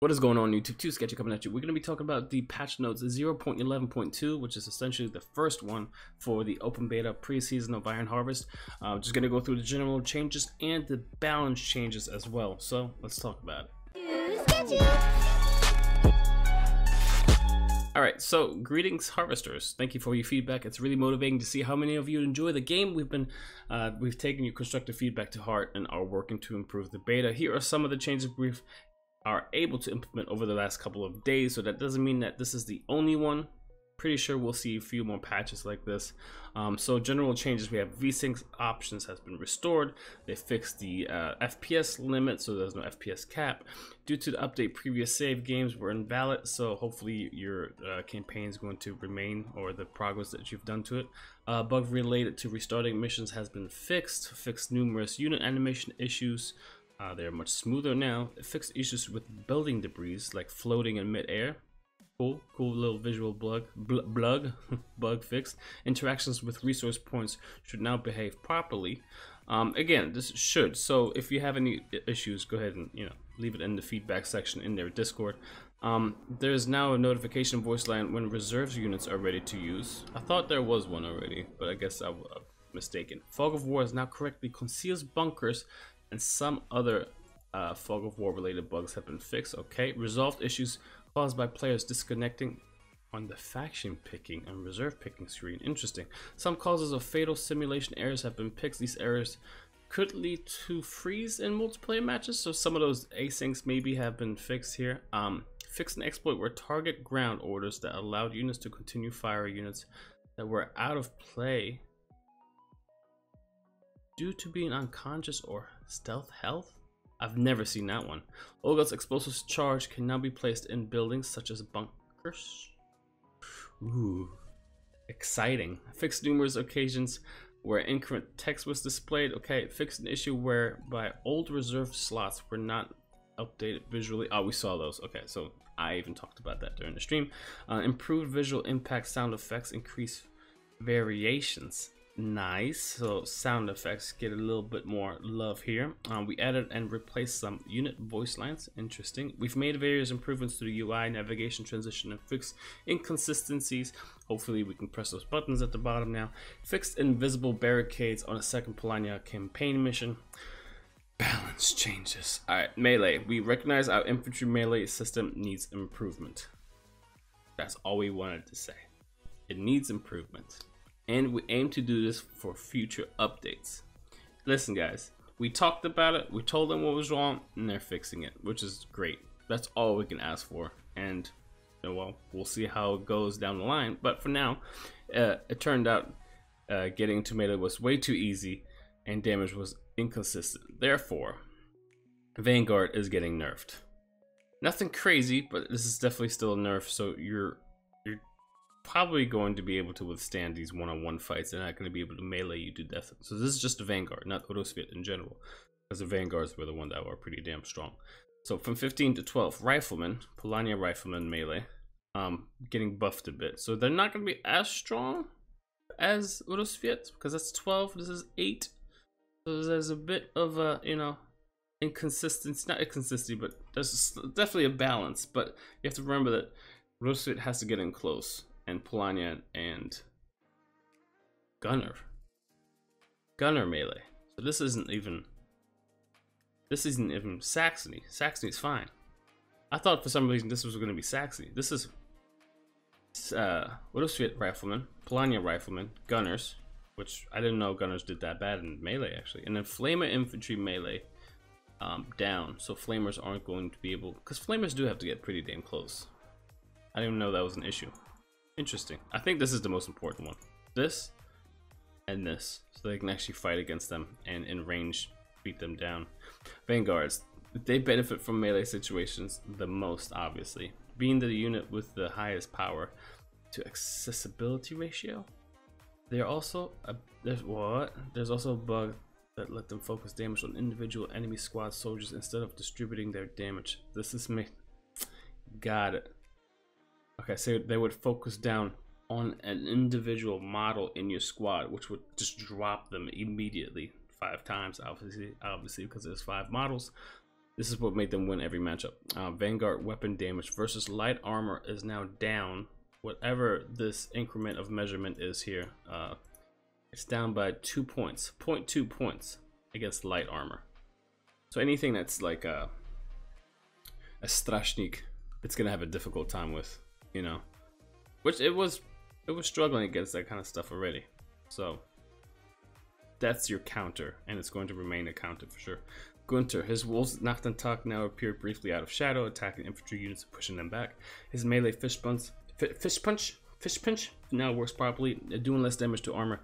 What is going on YouTube? 2 Sketchy coming at you. We're going to be talking about the patch notes 0.11.2, which is essentially the first one for the open beta pre-season of Iron Harvest. Uh, just going to go through the general changes and the balance changes as well. So let's talk about it. Alright, so greetings harvesters. Thank you for your feedback. It's really motivating to see how many of you enjoy the game. We've been uh, we've taken your constructive feedback to heart and are working to improve the beta. Here are some of the changes we've are able to implement over the last couple of days. So that doesn't mean that this is the only one. Pretty sure we'll see a few more patches like this. Um, so general changes, we have VSync options has been restored. They fixed the uh, FPS limit, so there's no FPS cap. Due to the update, previous save games were invalid, so hopefully your uh, campaign is going to remain or the progress that you've done to it. Uh, bug related to restarting missions has been fixed. Fixed numerous unit animation issues. Uh, they're much smoother now. It fixed issues with building debris, like floating in midair. Cool, cool little visual bug, bl blug, bug fixed. Interactions with resource points should now behave properly. Um, again, this should. So if you have any issues, go ahead and you know leave it in the feedback section in their Discord. Um, there's now a notification voice line when reserves units are ready to use. I thought there was one already, but I guess I was mistaken. Fog of War is now correctly conceals bunkers and some other uh, fog of war related bugs have been fixed. Okay, resolved issues caused by players disconnecting on the faction picking and reserve picking screen. Interesting. Some causes of fatal simulation errors have been fixed. These errors could lead to freeze in multiplayer matches, so some of those asyncs maybe have been fixed here. Um, fixed an exploit where target ground orders that allowed units to continue fire units that were out of play due to being unconscious or stealth health? I've never seen that one. Olga's explosive charge can now be placed in buildings such as bunkers. Ooh, exciting. Fixed numerous occasions where incorrect text was displayed. Okay, fixed an issue whereby old reserved slots were not updated visually. Oh, we saw those. Okay, so I even talked about that during the stream. Uh, improved visual impact sound effects increase variations nice. So sound effects get a little bit more love here. Um, we added and replaced some unit voice lines. Interesting. We've made various improvements to the ui navigation transition and fixed inconsistencies. Hopefully we can press those buttons at the bottom now. Fixed invisible barricades on a second Polania campaign mission. Balance changes. All right melee. We recognize our infantry melee system needs improvement. That's all we wanted to say. It needs improvement and we aim to do this for future updates. Listen guys, we talked about it, we told them what was wrong, and they're fixing it, which is great. That's all we can ask for, and well, we'll see how it goes down the line. But for now, uh, it turned out uh, getting tomato was way too easy, and damage was inconsistent. Therefore, Vanguard is getting nerfed. Nothing crazy, but this is definitely still a nerf, so you're probably going to be able to withstand these one-on-one fights. They're not going to be able to melee you to death. So this is just a Vanguard, not Urusvit in general. Because the Vanguards were the one that were pretty damn strong. So from 15 to 12, Rifleman, Polania Rifleman melee, um, getting buffed a bit. So they're not going to be as strong as Urusvit, because that's 12, this is 8. So there's a bit of a, you know, inconsistency, not inconsistency, but there's definitely a balance. But you have to remember that Urusvit has to get in close and Polania and Gunner. Gunner melee. So this isn't even this isn't even Saxony. Saxony's fine. I thought for some reason this was going to be Saxony. This is uh, Widowsweet Rifleman, Polania Rifleman, Gunners, which I didn't know Gunners did that bad in melee actually, and then Flamer Infantry melee um, down, so Flamers aren't going to be able, because Flamers do have to get pretty damn close. I didn't even know that was an issue. Interesting. I think this is the most important one. This and this. So they can actually fight against them and in range beat them down. Vanguards. They benefit from melee situations the most, obviously. Being the unit with the highest power to accessibility ratio. They're also a there's what? There's also a bug that let them focus damage on individual enemy squad soldiers instead of distributing their damage. This is me. Got it. Okay, so they would focus down on an individual model in your squad, which would just drop them immediately five times, obviously, obviously because there's five models. This is what made them win every matchup. Uh, Vanguard weapon damage versus light armor is now down. Whatever this increment of measurement is here, uh, it's down by two points, 0.2 points against light armor. So anything that's like a, a Strashnik, it's gonna have a difficult time with, you know. Which it was, it was struggling against that kind of stuff already. So that's your counter, and it's going to remain a counter for sure. Gunter, his wolves Nachtantak now appear briefly out of shadow, attacking infantry units and pushing them back. His melee fish punch, fish punch, fish punch now works properly, doing less damage to armor.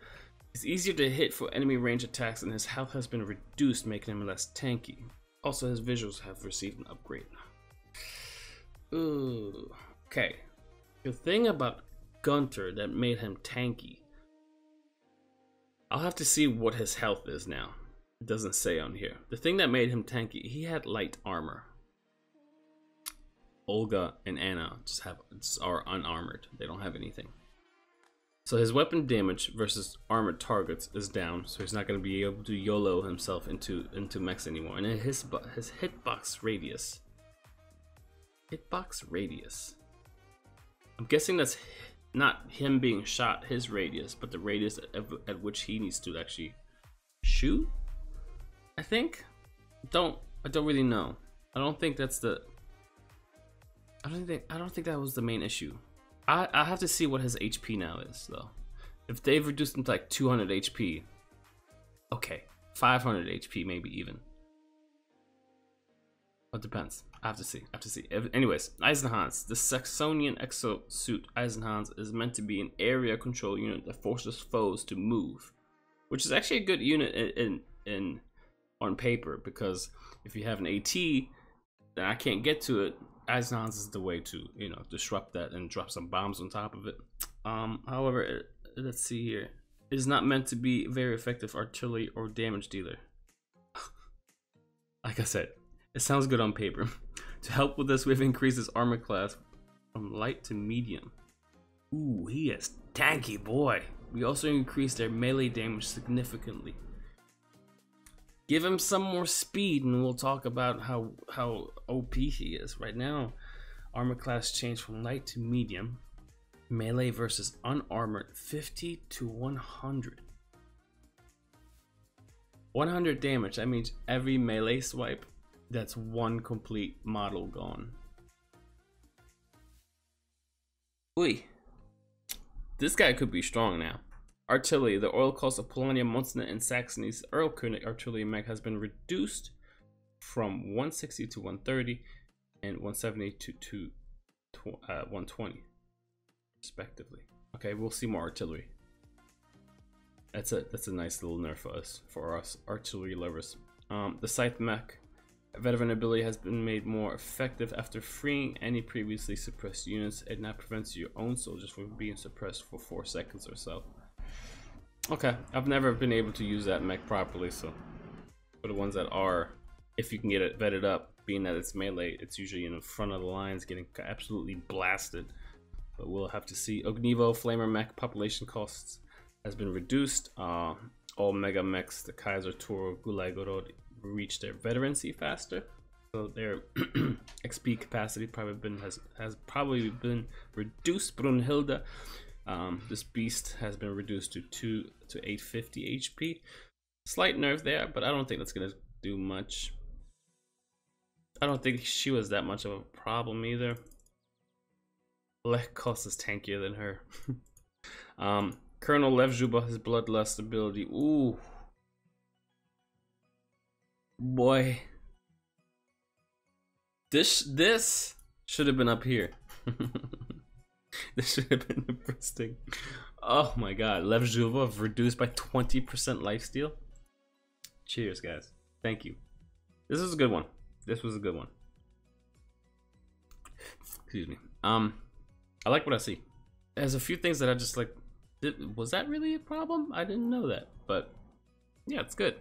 It's easier to hit for enemy range attacks, and his health has been reduced, making him less tanky. Also, his visuals have received an upgrade. Ooh, okay. The thing about Gunter that made him tanky. I'll have to see what his health is now. It doesn't say on here. The thing that made him tanky, he had light armor. Olga and Anna just have just are unarmored. They don't have anything. So his weapon damage versus armored targets is down, so he's not going to be able to YOLO himself into into mechs anymore. And his his hitbox radius, hitbox radius. I'm guessing that's not him being shot, his radius, but the radius at, which he needs to actually shoot. I think. Don't I don't really know. I don't think that's the. I don't think I don't think that was the main issue. I I have to see what his HP now is though. If they've reduced him to like 200 HP, okay, 500 HP maybe even. It depends. I have to see. I have to see. Anyways, Eisenhans. The Saxonian exosuit Eisenhans is meant to be an area control unit that forces foes to move, which is actually a good unit in in, in on paper because if you have an AT, then I can't get to it. Eisenhans is the way to you know disrupt that and drop some bombs on top of it. Um, however, let's see here. It is not meant to be very effective artillery or damage dealer. like I said, it sounds good on paper. to help with this, we've increased his armor class from light to medium. Ooh, he is tanky boy. We also increased their melee damage significantly. Give him some more speed and we'll talk about how, how OP he is. Right now, armor class changed from light to medium. Melee versus unarmored 50 to 100. 100 damage, that means every melee swipe that's one complete model gone. Oi. This guy could be strong now. Artillery. The oil cost of Polania, Monsna, and Saxony's Erlkönig artillery mech has been reduced from 160 to 130 and 170 to, to uh, 120, respectively. Okay, we'll see more artillery. That's a that's a nice little nerf for us for us artillery lovers. Um, the scythe mech Veteran ability has been made more effective after freeing any previously suppressed units. It now prevents your own soldiers from being suppressed for 4 seconds or so. Okay, I've never been able to use that mech properly, so for the ones that are, if you can get it vetted up, being that it's melee, it's usually in the front of the lines getting absolutely blasted. But we'll have to see. Ognivo Flamer mech population costs has been reduced. Uh, all mega mechs, the Kaiser Toro, Gulagorod, reach their veterancy faster. So their XP capacity probably been has has probably been reduced. Brunhilde, um, this beast has been reduced to two to 850 HP. Slight nerf there, but I don't think that's gonna do much. I don't think she was that much of a problem either. Lech Kos is tankier than her. um, Colonel Lev Zubov, his bloodlust ability. Ooh, Boy. This this should have been up here. this should have been the first thing. Oh my god. Lev reduced by 20% lifesteal. Cheers, guys. Thank you. This is a good one. This was a good one. Excuse me. Um, I like what I see. There's a few things that I just like. Did, was that really a problem? I didn't know that, but yeah, it's good.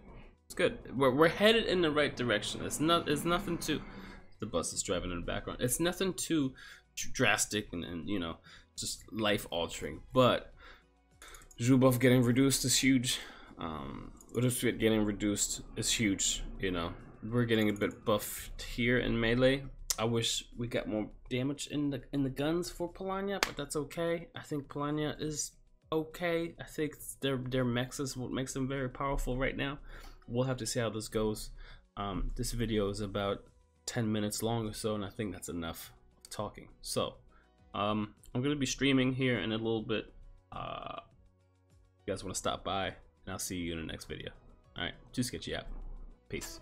It's good. We're, we're headed in the right direction. It's not. It's nothing too. The bus is driving in the background. It's nothing too drastic and, and you know just life altering. But Zubov getting reduced is huge. Um, getting reduced is huge. You know, we're getting a bit buffed here in melee. I wish we got more damage in the in the guns for Polania, but that's okay. I think Polania is okay. I think their their mechs is what makes them very powerful right now. We'll have to see how this goes. Um, this video is about 10 minutes long or so, and I think that's enough talking. So, um, I'm gonna be streaming here in a little bit. Uh, you guys want to stop by, and I'll see you in the next video. All right, too sketchy out. Peace.